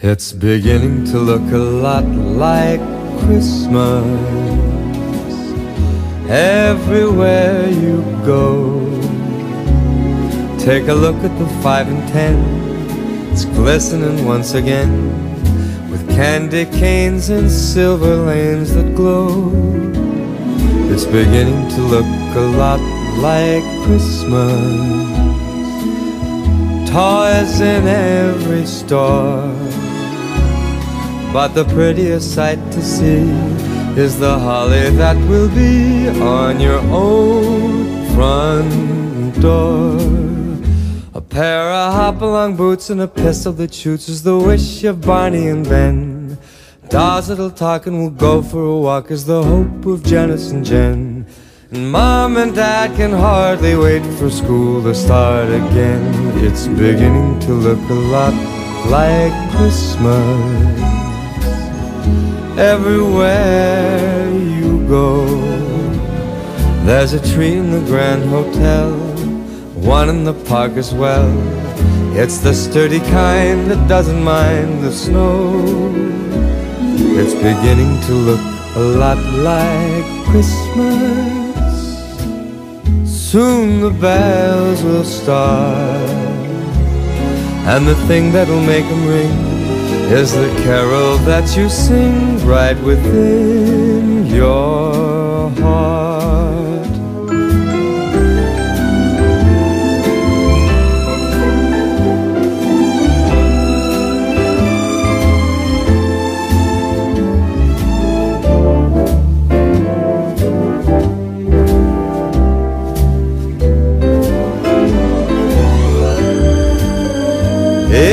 It's beginning to look a lot like Christmas everywhere you go. Take a look at the five and ten, it's glistening once again with candy canes and silver lanes that glow. It's beginning to look a lot like Christmas. Toys in every store but the prettiest sight to see is the holly that will be on your own front door. A pair of hop-along boots and a pistol that shoots is the wish of Barney and Ben. Dolls that'll talk and will go for a walk is the hope of Janice and Jen. And Mom and Dad can hardly wait for school to start again. It's beginning to look a lot like Christmas everywhere you go. There's a tree in the Grand Hotel, one in the park as well. It's the sturdy kind that doesn't mind the snow. It's beginning to look a lot like Christmas. Soon the bells will start, and the thing that'll make them ring is the carol that you sing right within your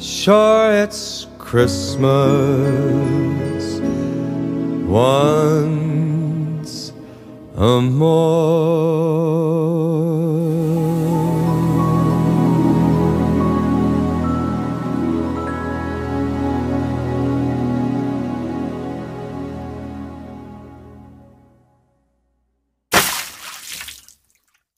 Sure, it's Christmas once a more.